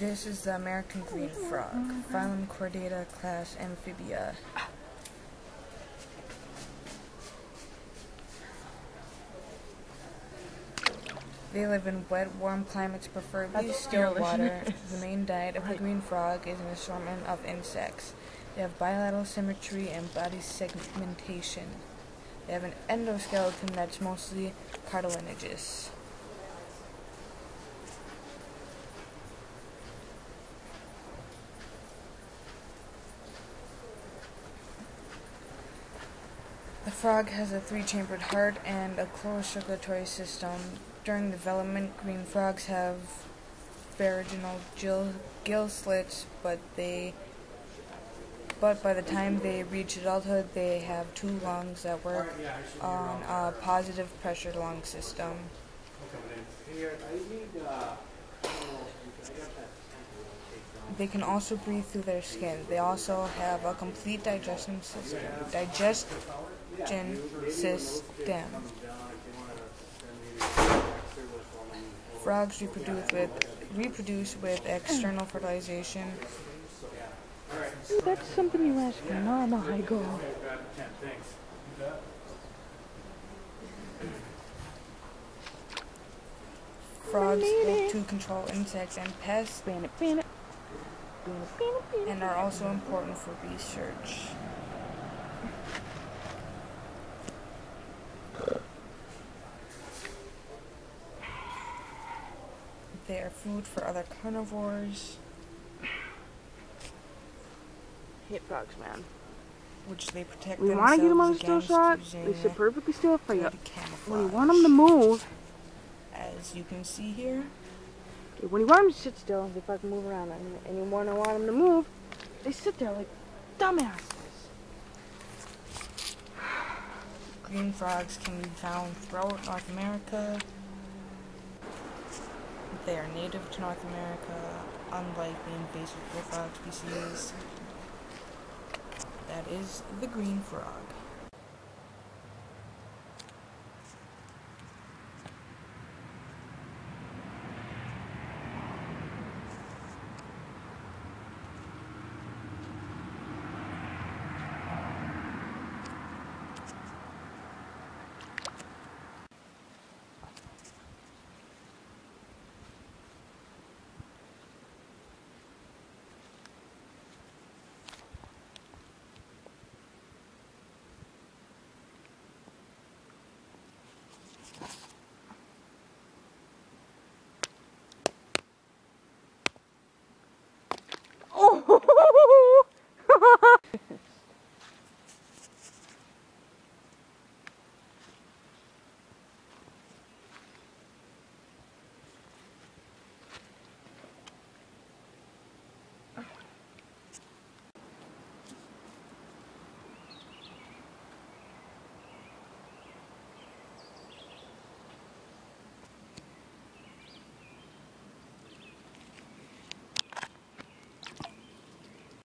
This is the American green frog, phylum Chordata, class Amphibia. They live in wet, warm climates, preferably still water. The main diet of the green frog is an assortment of insects. They have bilateral symmetry and body segmentation. They have an endoskeleton that's mostly cartilaginous. The frog has a three-chambered heart and a closed circulatory system. During development, green frogs have pharyngeal gill, gill slits, but they but by the time they reach adulthood, they have two lungs that work on a positive pressure lung system. They can also breathe through their skin. They also have a complete digestion system. Digestion system. Frogs reproduce with reproduce with external fertilization. That's something you ask your mama, I go. Frogs live to control insects and pests Ban it, ban it. Ban it, ban it, ban it. And are also important for research. They are food for other carnivores, Hate frogs, man. which they protect We want to get them on a still shot. They sit perfectly still for you. you want them to move, As you can see here, when you want them to sit still, they fucking move around. And, and you want to want them to move, they sit there like dumbasses. green frogs can be found throughout North America. They are native to North America, unlike the invasive bullfrog species. That is the green frog.